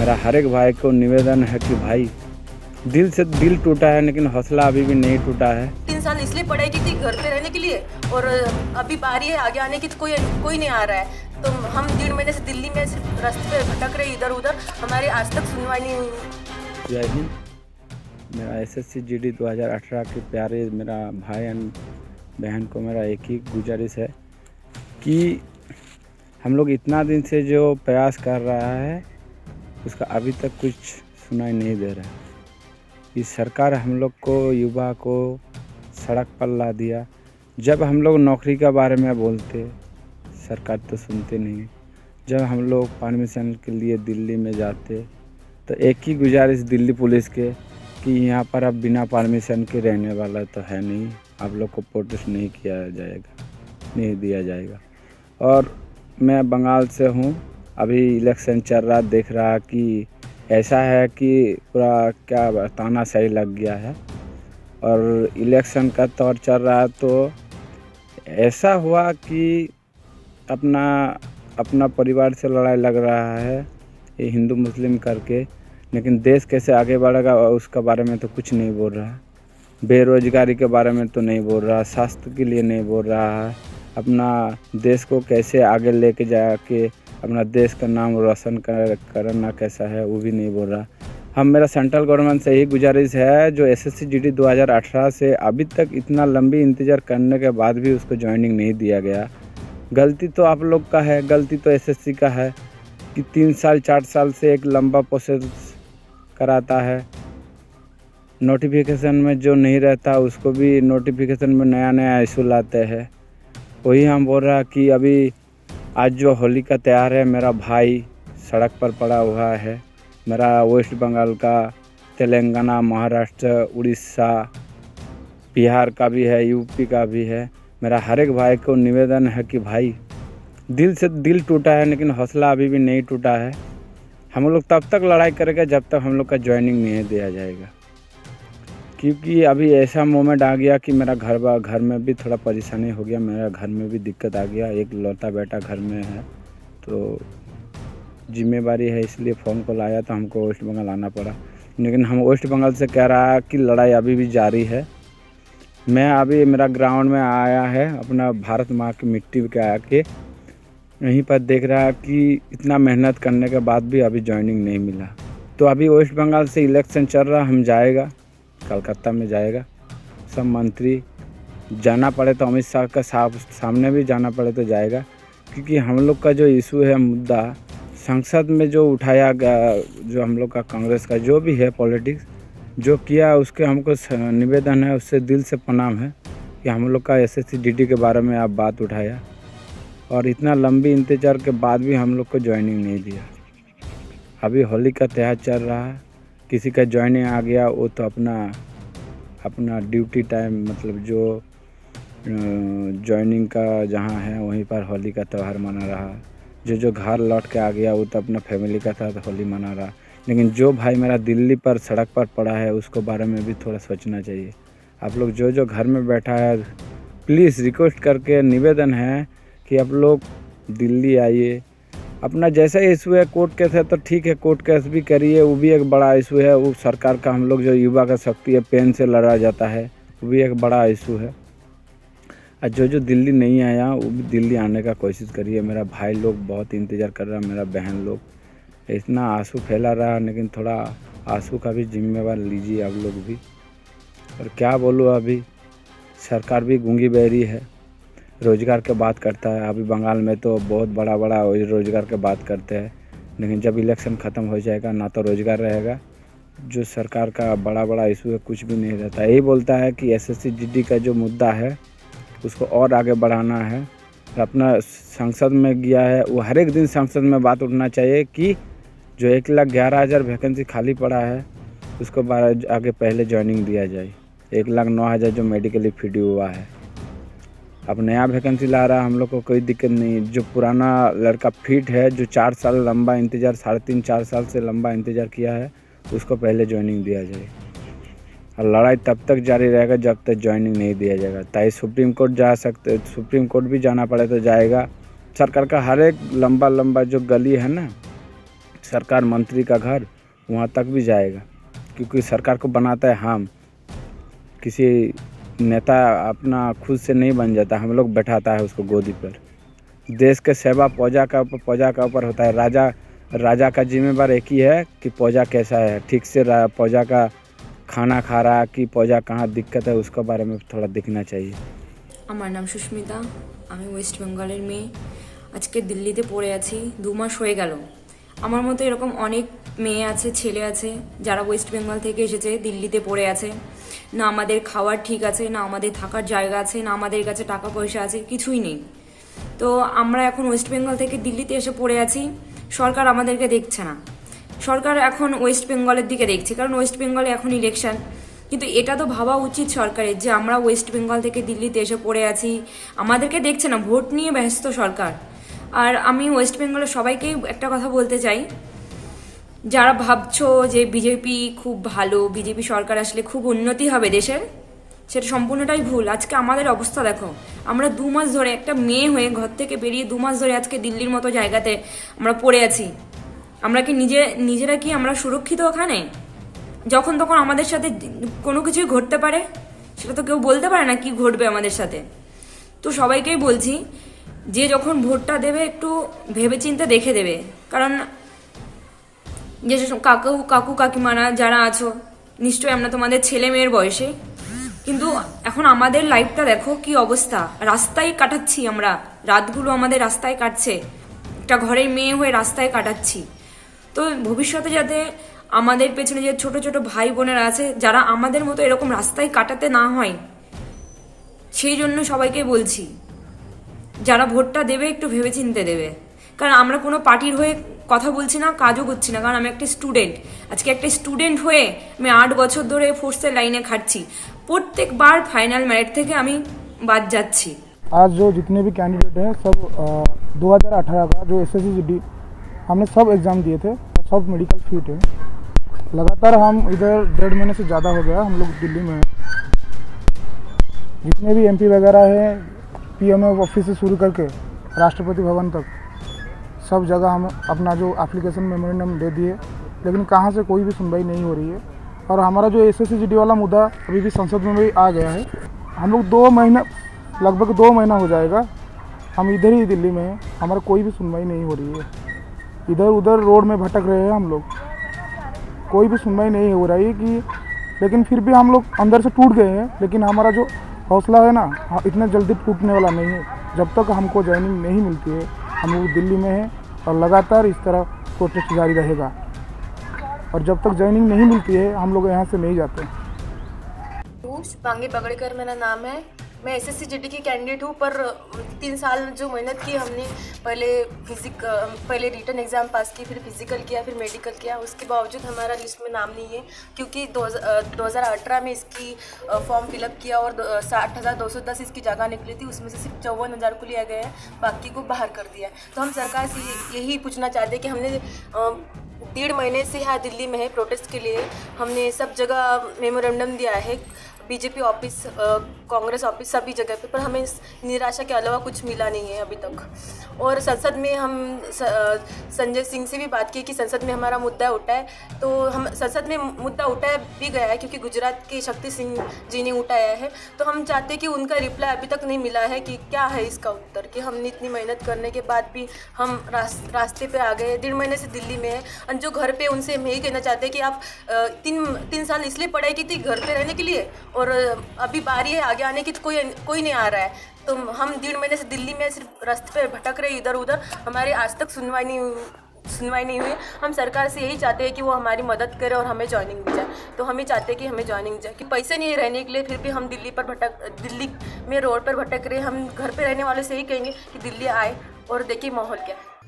मेरा हर एक भाई को निवेदन है कि भाई दिल से दिल टूटा है लेकिन हौसला अभी भी नहीं टूटा है। तीन साल इसलिए पढ़ाई की थी घर पे रहने के लिए और अभी बारी है आगे आने की तो कोई कोई नहीं आ रहा है। तो हम डेढ़ महीने से दिल्ली में सिर्फ़ रास्ते पे भटक रहे इधर उधर हमारी आज तक सुनवाई नहीं हुई। जय हिंद। मेरा S S C G D दो हज़ार अठारह के प्यारे मेरा भाई एंड बहन को मेरा एक ही गुजारिश है कि हम लोग इतना दिन से जो प्रयास कर रहा है उसका अभी तक कुछ सुनाई नहीं दे रहा ये सरकार हम लोग को, युवा को सड़क पर ला दिया। जब हम लोग नौकरी के बारे में बोलते, सरकार तो सुनते नहीं। जब हम लोग परमिशन के लिए दिल्ली में जाते तो एक ही गुजारिश दिल्ली पुलिस के कि यहाँ पर अब बिना परमिशन के रहने वाला तो है नहीं। आप लोग को प्रोटेस्ट नहीं किया जाएगा, नहीं दिया जाएगा। और मैं बंगाल से हूँ अभी इलेक्शन चल रहा, देख रहा कि ऐसा है कि पूरा क्या बताना सही लग गया है। और इलेक्शन का तौर चल रहा तो ऐसा हुआ कि अपना अपना परिवार से लड़ाई लग रहा है, ये हिंदू मुस्लिम करके। लेकिन देश कैसे आगे बढ़ेगा, उसके बारे में तो कुछ नहीं बोल रहा। बेरोजगारी के बारे में तो नहीं बोल रहा, स्वास्थ्य के लिए नहीं बोल रहा है। अपना देश को कैसे आगे लेके जाके अपना देश का नाम रोशन कर, करना कैसा है, वो भी नहीं बोल रहा। हम मेरा सेंट्रल गवर्नमेंट से यही गुजारिश है, जो S S C G D दो हज़ार अठारह से अभी तक इतना लंबी इंतज़ार करने के बाद भी उसको ज्वाइनिंग नहीं दिया गया। गलती तो आप लोग का है, गलती तो एस एस सी का है, कि तीन साल, चार साल से एक लंबा प्रोसेस कराता है। नोटिफिकेशन में जो नहीं रहता, उसको भी नोटिफिकेशन में नया नया इशू लाते हैं। वही हम बोल रहा कि अभी आज जो होली का त्यौहार है, मेरा भाई सड़क पर पड़ा हुआ है। मेरा वेस्ट बंगाल का, तेलंगाना, महाराष्ट्र, उड़ीसा, बिहार का भी है यूपी का भी है। मेरा हर एक भाई को निवेदन है कि भाई, दिल से दिल टूटा है, लेकिन हौसला अभी भी नहीं टूटा है। हम लोग तब तक लड़ाई करेंगे जब तक हम लोग का ज्वाइनिंग नहीं दिया जाएगा। क्योंकि अभी ऐसा मोमेंट आ गया कि मेरा घर घर में भी थोड़ा परेशानी हो गया, मेरा घर में भी दिक्कत आ गया। एक लौता बेटा घर में है तो जिम्मेवारी है, इसलिए फ़ोन कॉल आया तो हमको वेस्ट बंगाल आना पड़ा। लेकिन हम वेस्ट बंगाल से कह रहा कि लड़ाई अभी भी जारी है। मैं अभी मेरा ग्राउंड में आया है, अपना भारत माँ की मिट्टी के आके यहीं पर देख रहा कि इतना मेहनत करने के बाद भी अभी ज्वाइनिंग नहीं मिला। तो अभी वेस्ट बंगाल से इलेक्शन चल रहा, हम जाएगा। कलकत्ता में जाएगा। सब मंत्री, जाना पड़े तो अमित शाह का सामने भी जाना पड़े तो जाएगा। क्योंकि हम लोग का जो इशू है मुद्दा, संसद में जो उठाया गया, जो हम लोग का कांग्रेस का, जो भी है पॉलिटिक्स, जो किया उसके हमको निवेदन है, उससे दिल से प्रणाम है कि हम लोग का एस एस के बारे में आप बात उठाया। और इतना लंबी इंतज़ार के बाद भी हम लोग को ज्वाइनिंग नहीं दिया। अभी होली का त्यौहार चल रहा है। किसी का ज्वाइनिंग आ गया, वो तो अपना अपना ड्यूटी टाइम मतलब जो ज्वाइनिंग का जहाँ है, वहीं पर होली का त्यौहार मना रहा। जो जो घर लौट के आ गया, वो तो अपना फैमिली का था तो होली मना रहा। लेकिन जो भाई मेरा दिल्ली पर, सड़क पर पड़ा है, उसको बारे में भी थोड़ा सोचना चाहिए। आप लोग जो जो घर में बैठा है प्लीज़ रिक्वेस्ट करके निवेदन है कि आप लोग दिल्ली आइए। अपना जैसा इशू है कोर्ट केस है तो ठीक है कोर्ट केस भी करिए, वो भी एक बड़ा इशू है, वो सरकार का हम लोग जो युवा का शक्ति है पेन से लड़ा जाता है, वो भी एक बड़ा इशू है। और जो जो दिल्ली नहीं आया, वो भी दिल्ली आने का कोशिश करिए, मेरा भाई लोग बहुत इंतज़ार कर रहा है, मेरा बहन लोग। इतना आँसू फैला रहा है, लेकिन थोड़ा आँसू का भी जिम्मेवार लीजिए आप लोग भी। और क्या बोलूँ अभी, सरकार भी गूँगी बहरी है। रोज़गार की बात करता है। अभी बंगाल में तो बहुत बड़ा बड़ा रोज़गार की बात करते हैं। लेकिन जब इलेक्शन ख़त्म हो जाएगा, ना तो रोज़गार रहेगा। जो सरकार का बड़ा बड़ा इशू है, कुछ भी नहीं रहता। यही बोलता है कि एस एस का जो मुद्दा है, उसको और आगे बढ़ाना है। अपना संसद में गया है, वो हर एक दिन संसद में बात उठना चाहिए कि जो एक लाख ग्यारह हज़ार वैकेंसी खाली पड़ा है, उसको आगे पहले ज्वाइनिंग दिया जाए। एक लाख नौ हज़ार जो मेडिकली फिट हुआ है। अब नया वैकेंसी ला रहा है हम लोग को कोई दिक्कत नहीं। जो पुराना लड़का फिट है, जो चार साल लंबा इंतज़ार, साढ़े तीन, चार साल से लंबा इंतज़ार किया है, उसको पहले ज्वाइनिंग दिया जाए। और लड़ाई तब तक जारी रहेगा जब तक ज्वाइनिंग नहीं दिया जाएगा। ताकि सुप्रीम कोर्ट जा सकते, सुप्रीम कोर्ट भी जाना पड़े तो जाएगा। सरकार का हर एक लंबा लंबा जो गली है ना, सरकार मंत्री का घर, वहाँ तक भी जाएगा। क्योंकि सरकार को बनाता है हम, किसी नेता अपना खुद से नहीं बन जाता हम लोग बैठाता है उसको गोदी पर देश के सेवा प्रजा का ऊपर प्रजा का ऊपर होता है राजा राजा का जिम्मेवार एक ही है कि प्रजा कैसा है ठीक से रा- प्रजा का खाना खा रहा है कि प्रजा कहाँ दिक्कत है उसके बारे में थोड़ा देखना चाहिए আমার নাম সুস্মিতা আমি ওয়েস্ট বেঙ্গলের মেয়ে আজকে দিল্লিতে পড়ে আছি দু মাস হয়ে গেল আমার মতো এরকম অনেক মেয়ে আছে ছেলে আছে যারা ওয়েস্ট বেঙ্গল থেকে এসেছে দিল্লিতে পড়ে আছে না আমাদের খাওয়ার ঠিক আছে, না আমাদের থাকার জায়গা আছে, না আমাদের কাছে টাকা পয়সা আছে, কিছুই নেই। তো আমরা এখন ওয়েস্ট বেঙ্গল থেকে দিল্লিতে এসে পড়ে আছি, সরকার আমাদেরকে দেখছে না। সরকার এখন ওয়েস্ট বেঙ্গলের দিকে দেখছে, কারণ ওয়েস্ট বেঙ্গলে এখন ইলেকশন কিন্তু এটা তো ভাবা উচিত সরকারের যে আমরা ওয়েস্ট বেঙ্গল থেকে দিল্লিতে এসে পড়ে আছি, আমাদেরকে দেখছে না, ভোট নিয়ে ব্যস্ত সরকার। আর আমি ওয়েস্ট বেঙ্গলের সবাইকেই একটা কথা বলতে চাই যারা ভাবছ যে বিজেপি খুব ভালো, বিজেপি সরকার আসলে খুব উন্নতি হবে দেশের, সেটা সম্পূর্ণটাই ভুল। আজকে আমাদের অবস্থা দেখো, আমরা দু মাস ধরে একটা মেয়ে হয়ে ঘর থেকে বেরিয়ে দু মাস ধরে আজকে দিল্লির মতো জায়গাতে আমরা পড়ে আছি। আমরা কি নিজে, নিজেরা কি আমরা সুরক্ষিত ওখানে? যখন তখন আমাদের সাথে কোনো কিছুই ঘটতে পারে? সেটা তো কেউ বলতে পারে না কি ঘটবে আমাদের সাথে। তো সবাইকেই বলছি, যে যখন ভোটটা দেবে একটু ভেবেচিন্তে দেখে দেবে। কারণ যে কাকু কাকু কাকিমারা যারা আছো, নিশ্চয়ই আমরা তোমাদের ছেলে মেয়ের বয়সে। কিন্তু এখন আমাদের লাইফটা দেখো কি অবস্থা। রাস্তায় কাটাচ্ছি আমরা। রাতগুলো আমাদের রাস্তায় কাটছে। একটা ঘরের মেয়ে হয়ে রাস্তায় কাটাচ্ছি। তো ভবিষ্যতে যাতে আমাদের পেছনে যে ছোট ছোট ভাই বোনেরা আছে, যারা আমাদের মতো এরকম রাস্তায় কাটাতে না হয়, সেই জন্য সবাইকে বলছি, যারা ভোটটা দেবে একটু ভেবেচিন্তে দেবে। কারণ আমরা কোনো পার্টির হয়ে কথা বলছি না কাজও করছি না কারণ আমি একটা স্টুডেন্ট আজকে একটা স্টুডেন্ট হয়ে আমি আট বছর ধরে ফোর্সের লাইনে খাটছি প্রত্যেকবার ফাইনাল ম্যারিট থেকে আমি বাদ যাচ্ছি आज जो जितने भी कैंडिडेट हैं सब दो हज़ार अठारह का जो एस एस हमने सब एग्ज़ाम दिए थे और सब मेडिकल फिट है लगातार हम इधर डेढ़ महीने से ज़्यादा हो गया हम लोग दिल्ली में हैं जितने भी एमपी वगैरह हैं पीएमओ ऑफिस से शुरू करके राष्ट्रपति भवन तक सब जगह हम अपना जो एप्लीकेशन मेमोरेंडम दे दिए लेकिन कहाँ से कोई भी सुनवाई नहीं हो रही है। और हमारा जो एस एस वाला मुद्दा अभी भी संसद में भी आ गया है। हम लोग दो महीना लगभग दो महीना हो जाएगा हम इधर ही दिल्ली में हैं हमारा कोई भी सुनवाई नहीं हो रही है। इधर उधर रोड में भटक रहे हैं हम लोग। कोई भी सुनवाई नहीं हो रही है कि लेकिन फिर भी हम लोग अंदर से टूट गए हैं लेकिन हमारा जो हौसला है ना हाँ, इतना जल्दी टूटने वाला नहीं है। जब तक हमको ज्वाइनिंग नहीं मिलती है हम लोग दिल्ली में हैं और लगातार इस तरह प्रोटेस्ट जारी रहेगा। और जब तक ज्वाइनिंग नहीं मिलती है, हम लोग यहाँ से नहीं जाते। पांगी बगड़कर मेरा नाम है। मैं एस एस की कैंडिडेट हूँ, पर तीन साल जो मेहनत की हमने, पहले फिजिक पहले रिटर्न एग्ज़ाम पास की, फिर फ़िज़िकल किया, फिर मेडिकल किया, उसके बावजूद हमारा लिस्ट में नाम नहीं है, क्योंकि दो हज़ार अठारह में इसकी फॉर्म फिलअप किया और साठ हज़ार दो सौ दस इसकी जगह निकली थी, उसमें से सिर्फ़ चौवन हज़ार को लिया गया है, बाकी को बाहर कर दिया तो हम सरकार से यही पूछना चाहते हैं कि हमने डेढ़ महीने से यहाँ दिल्ली में है प्रोटेस्ट के लिए हमने सब जगह मेमोरेंडम दिया है बीजेपी ऑफ़िस कांग्रेस ऑफ़िस सभी जगह पे पर हमें निराशा के अलावा कुछ मिला नहीं है अभी तक। और संसद में हम संजय सिंह से भी बात की कि संसद में हमारा मुद्दा उठा है तो हम संसद में मुद्दा उठाया भी गया है क्योंकि गुजरात के शक्ति सिंह जी ने उठाया है तो हम चाहते कि उनका रिप्लाई अभी तक नहीं मिला है कि क्या है इसका उत्तर कि हमने इतनी मेहनत करने के बाद भी हम रास, रास्ते पे आ गए डेढ़ महीने से दिल्ली में है और जो घर पे उनसे हम यही कहना चाहते हैं कि आप तीन तीन साल इसलिए पढ़ाई की थी घर पे रहने के लिए और अ, अभी बारी है आगे आने की तो कोई कोई नहीं आ रहा है। तो हम डेढ़ महीने से दिल्ली में सिर्फ़ रास्ते पे भटक रहे इधर उधर हमारी आज तक सुनवाई नहीं सुनवाई नहीं हुई। हम सरकार से यही चाहते हैं कि वो हमारी मदद करे और हमें ज्वाइनिंग मिल जाए। तो हम ही चाहते हैं कि हमें ज्वाइनिंग जाए कि पैसे नहीं रहने के लिए फिर भी हम दिल्ली पर भटक दिल्ली में रोड पर भटक रहे हम घर पर रहने वाले से यही कहेंगे कि दिल्ली आए और देखिए माहौल क्या है।